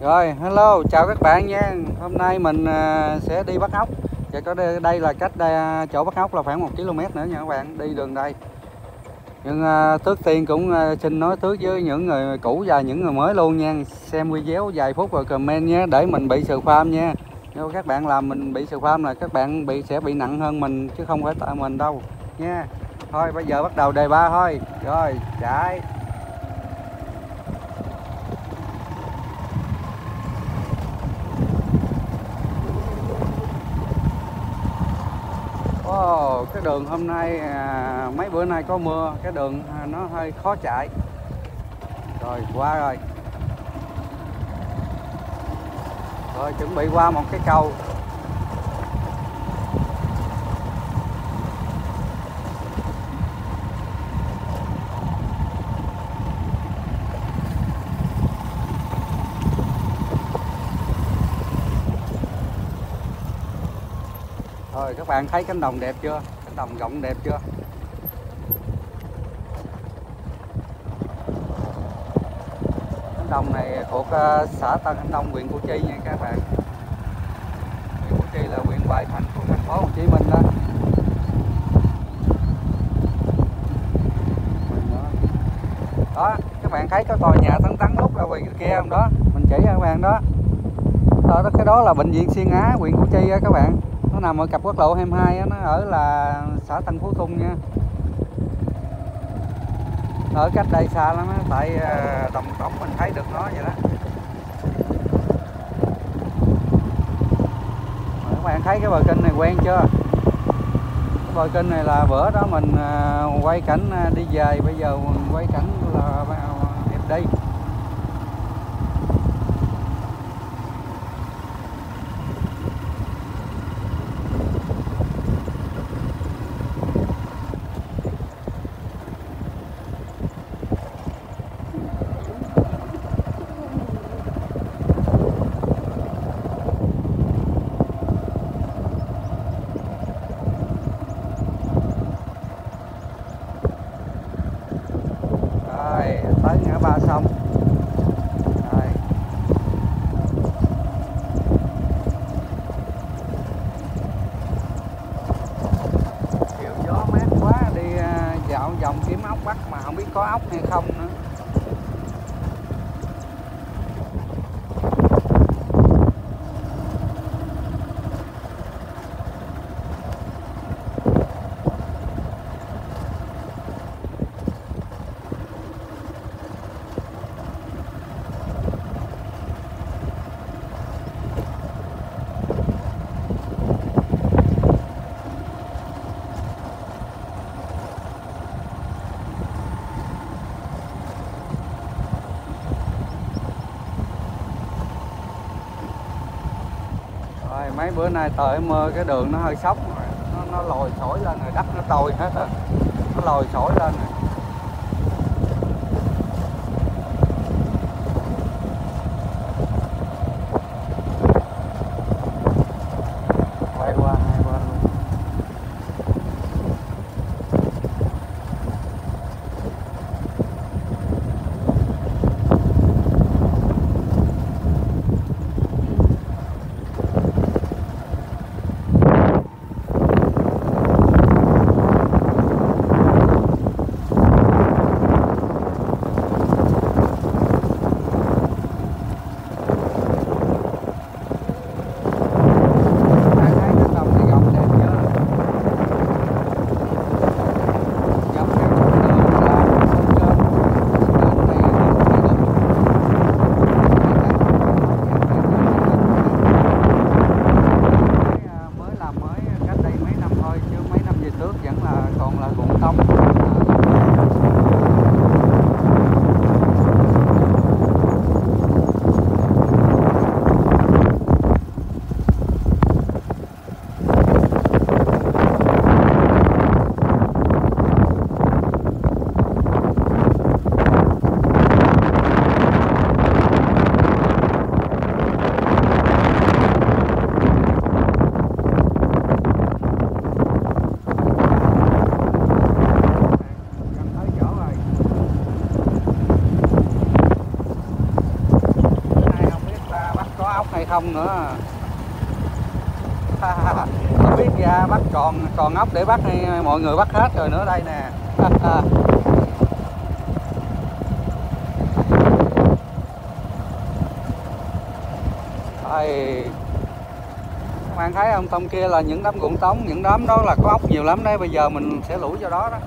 Rồi, hello, chào các bạn nha. Hôm nay mình à, sẽ đi bắt ốc. Và có đây, đây là cách đây, chỗ bắt ốc là khoảng 1 km nữa nha các bạn, đi đường đây. Nhưng à, trước tiên cũng à, xin nói trước với những người cũ và những người mới luôn nha. Xem video vài phút rồi comment nhé để mình bị sự farm nha. Nếu các bạn làm mình bị sự farm là các bạn bị sẽ bị nặng hơn mình chứ không phải tại mình đâu nha. Thôi bây giờ bắt đầu đề ba thôi. Rồi, chạy. Cái đường hôm nay à, mấy bữa nay có mưa, cái đường à, nó hơi khó chạy. Rồi qua rồi. Rồi chuẩn bị qua một cái cầu. Rồi các bạn thấy cánh đồng đẹp chưa? Cánh đồng rộng đẹp chưa? Cánh đồng này thuộc ờ, xã Tân Anh Đông, huyện Củ Chi nha các bạn. Huyện Củ Chi là huyện ngoại thành của thành phố Hồ Chí Minh đó. Đó, các bạn thấy có tòa nhà tấn tấn lúc là huyện kia không đó? Mình chỉ cho các bạn đó. Ờ, đó, cái đó là bệnh viện Xuyên Á, huyện Củ Chi á các bạn nó nằm ở cặp quốc lộ 22 á, nó ở là xã Tân Phú Tung nha. Ở cách đây xa lắm á tại à, đồng cổng mình thấy được nó vậy đó. Các bạn thấy cái bờ kênh này quen chưa? Cái bờ kênh này là bữa đó mình à, quay cảnh à, đi về bây giờ mình quay cảnh là đẹp đi rồi tới ngã ba sông rồi chiều gió mát quá đi à, dạo vòng kiếm ốc bắt mà không biết có ốc hay không nữa rồi mấy bữa nay trời mưa cái đường nó hơi sóc rồi nó, nó lồi sỏi lên rồi đất nó tồi hết rồi nó lồi sỏi lên rồi. come không nữa. Không biết ra bắt còn còn ốc để bắt hay mọi người bắt hết rồi nữa đây nè. Đây. các bạn thấy không tông kia là những đám ruộng tống những đám đó là có ốc nhiều lắm đấy, bây giờ mình sẽ lủi cho đó đó.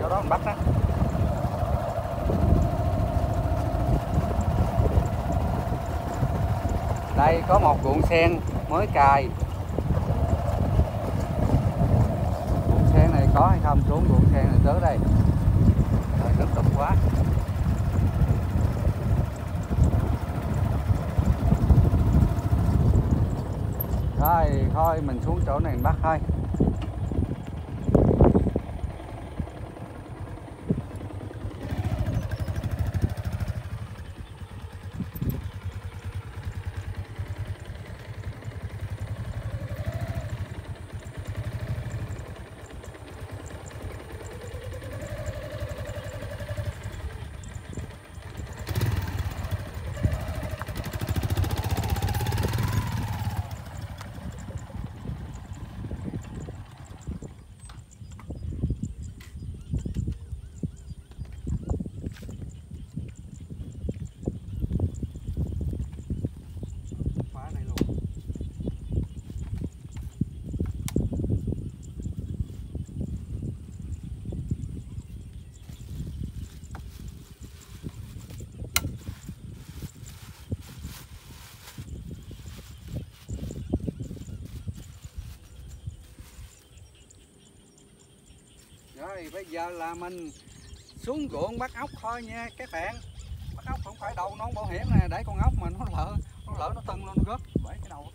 Cho đó mình bắt đó. Đây, có một ruộng sen mới cài. Ruộng sen này có hay không? Xuống ruộng sen này tới đây. Rồi nước đục quá. Rồi, thôi, mình xuống chỗ này bắt thôi khóa này luôn bây giờ là mình xuống ruộng bắt ốc thôi nha các bạn bắt ốc không phải đầu nó bảo hiểm nè, để con ốc mà nó lỡ nó lỡ nó tưng luôn nó rớt. Bởi cái đầu.